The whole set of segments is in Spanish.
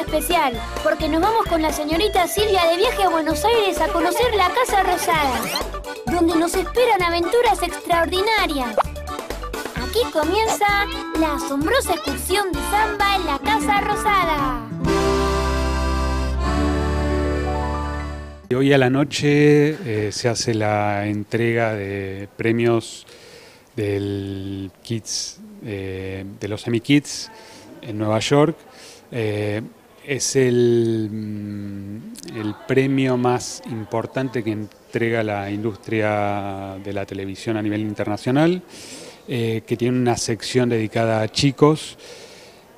especial, porque nos vamos con la señorita Silvia de viaje a Buenos Aires a conocer la Casa Rosada, donde nos esperan aventuras extraordinarias. Aquí comienza la asombrosa excursión de samba en la Casa Rosada. Hoy a la noche eh, se hace la entrega de premios del Kids, eh, de los Emmy Kids en Nueva York. Eh, es el, mm, el premio más importante que entrega la industria de la televisión a nivel internacional, que tiene una sección dedicada a chicos.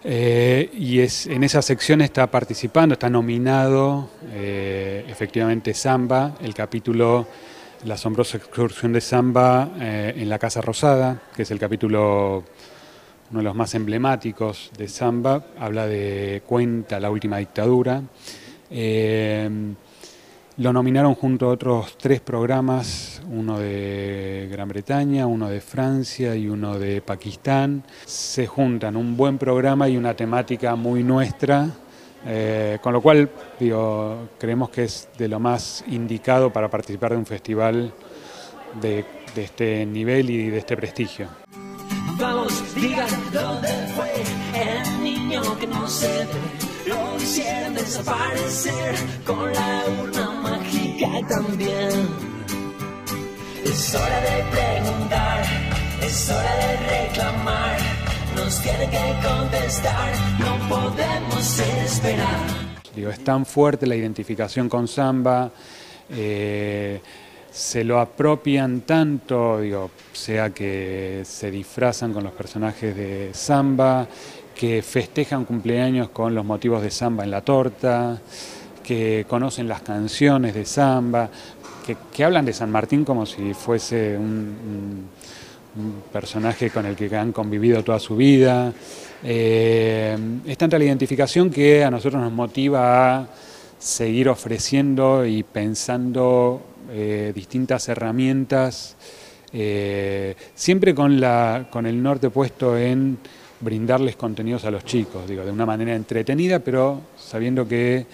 Eh, y es, en esa sección está participando, está nominado eh, efectivamente Samba, el capítulo La asombrosa excursión de Samba eh, en la Casa Rosada, que es el capítulo uno de los más emblemáticos de Samba, habla de cuenta la última dictadura. Lo nominaron junto a otros tres programas, uno de Gran Bretaña, uno de Francia y uno de Pakistán. Se juntan un buen programa y una temática muy nuestra, eh, con lo cual digo, creemos que es de lo más indicado para participar de un festival de este nivel y de este prestigio. Digan dónde fue el niño que no se ve. Lo hicieron desaparecer con la urna mágica también. Es hora de preguntar, es hora de reclamar. Nos tiene que contestar, no podemos esperar. Digo, es tan fuerte la identificación con samba. Eh, se lo apropian tanto, digo, sea que se disfrazan con los personajes de samba, que festejan cumpleaños con los motivos de samba en la torta, que conocen las canciones de samba, que, hablan de San Martín como si fuese un, personaje con el que han convivido toda su vida. Eh, es tanta la identificación que a nosotros nos motiva a seguir ofreciendo y pensando eh, distintas herramientas, eh, siempre con, la, con el norte puesto en brindarles contenidos a los chicos, digo, de una manera entretenida, pero sabiendo que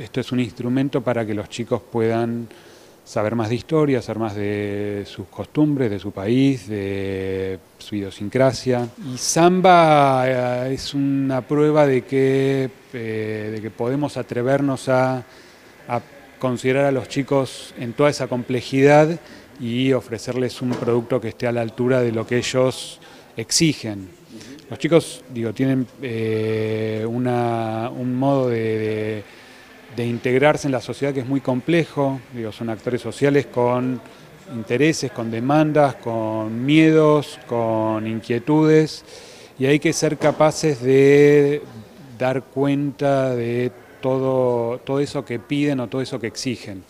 esto es un instrumento para que los chicos puedan saber más de historia, saber más de sus costumbres, de su país, de su idiosincrasia. Y samba eh, es una prueba de que, de que podemos atrevernos a considerar a los chicos en toda esa complejidad y ofrecerles un producto que esté a la altura de lo que ellos exigen. Los chicos, digo, tienen eh, un modo de, integrarse en la sociedad que es muy complejo, digo, son actores sociales con intereses, con demandas, con miedos, con inquietudes, y hay que ser capaces de dar cuenta de todo, todo eso que piden o todo eso que exigen.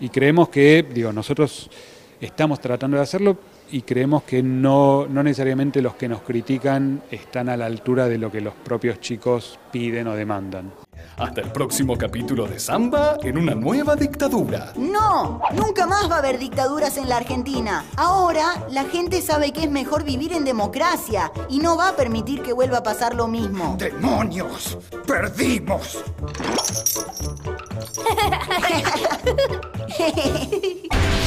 Y creemos que, digo, nosotros estamos tratando de hacerlo y creemos que no, no necesariamente los que nos critican están a la altura de lo que los propios chicos piden o demandan. Hasta el próximo capítulo de Samba en una nueva dictadura. No, nunca más va a haber dictaduras en la Argentina. Ahora la gente sabe que es mejor vivir en democracia y no va a permitir que vuelva a pasar lo mismo. ¡Demonios! ¡Perdimos!